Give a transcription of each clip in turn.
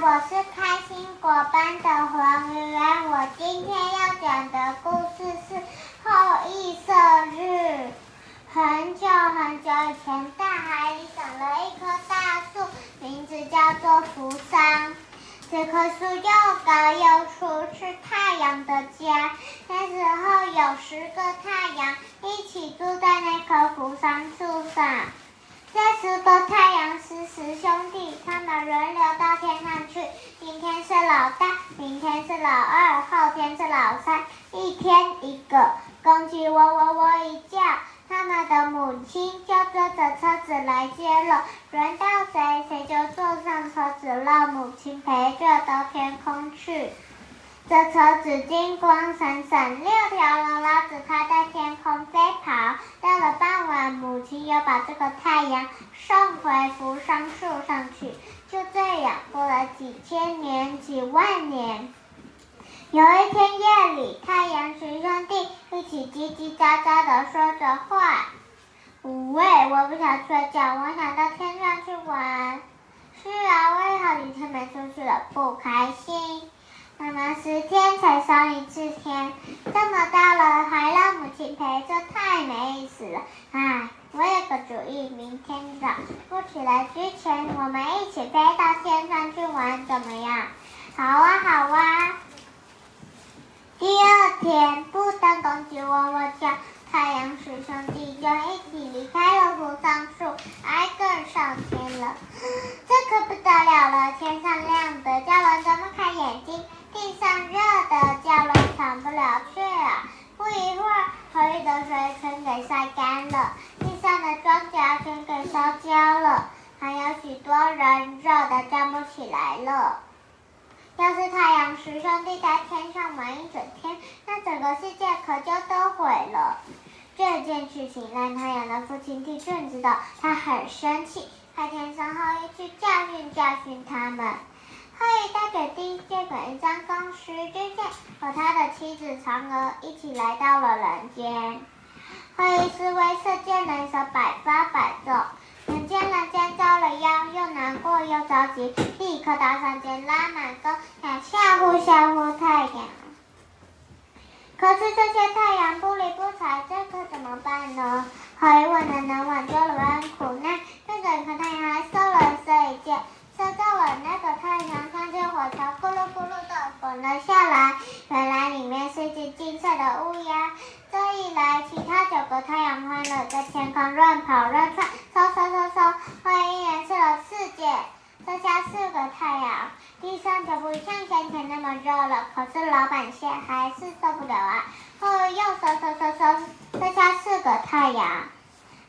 我是开心果班的黄鱼圆。我今天要讲的故事是后羿射日。很久很久以前，大海里长了一棵大树，名字叫做扶桑。这棵树又高又粗，是太阳的家。那时候有十个太阳一起住在那棵扶桑树上。这十个太阳是十兄弟，他们轮流到天上今天是老大，明天是老二，后天是老三，一天一个。公鸡喔喔喔一叫，他们的母亲就坐着车子来接了。轮到谁，谁就坐上车子，让母亲陪着到天空去。这车子金光闪闪，六条龙拉着它在天空飞跑。到了傍晚，母亲又把这个太阳送回扶桑树上去。过了几千年、几万年。有一天夜里，太阳十兄弟一起叽叽喳喳的说着话。喂，我不想睡觉，我想到天上去玩。是啊，我也好几天没出去了？不开心。妈妈十天才上一次天，这么大了还让母亲陪着，太没意思了。唉，个主意，明天早不起来之前，我们一起飞到天上去玩，怎么样？好啊，好啊。第二天，不等公鸡喔喔叫，太阳十兄弟就一起离开了扶桑树，挨个上天了。这可不得了了，天上亮的叫人睁不开眼睛。地上热的叫人喘不了气儿，不一会儿，河里的水全给晒干了，地上的庄稼全给烧焦了，还有许多人热的站不起来了。要是太阳十兄弟在天上玩一整天，那整个世界可就都毁了。这件事情让太阳的父亲地震知道，他很生气，派天上后羿去教训教训他们。后羿带着地借给一张公狮之剑，和他的妻子嫦娥一起来到了人间。后羿是威慑箭能手，百发百中。眼见人间遭了妖，又难过又着急，立刻搭上箭，拉满弓，想吓唬吓唬太阳。可是这些太阳不理不睬，这可怎么办呢？后羿为了能挽救人苦难，对着一颗太阳还射了射一箭。射到了那个太阳，看见火球咕噜咕噜的滚了下来。原来里面是只金色乌鸦。这一来，其他九个太阳欢乐，在天空乱跑乱窜，嗖嗖嗖嗖，后羿一连射了四箭，射下四个太阳。地上就不像先前那么热了，可是老板蟹还是受不了啊。后又射射射射，射下四个太阳。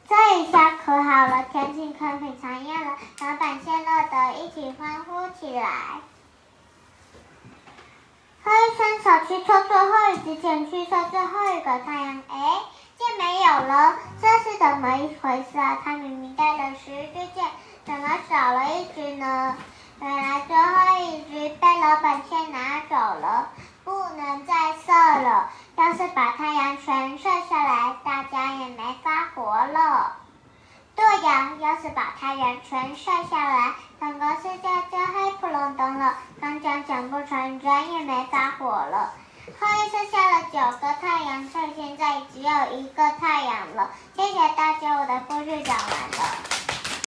这一下可好了，天气可品尝厌了，老板蟹乐得一起欢呼起来。后羿伸手去抽最后一支箭，去射最后一个太阳，哎，箭没有了，这是怎么一回事啊？他明明带了十支箭，怎么少了一支呢？原来最后一支被老板先拿走了，不能再射了。要是把太阳全射下来，大家也没法活了。对呀，要是把太阳全晒下来，整个世界就黑不隆咚了，刚讲讲不成，人也没法活了。后羿射下了九个太阳，剩现在只有一个太阳了。谢谢大家，我的故事讲完了。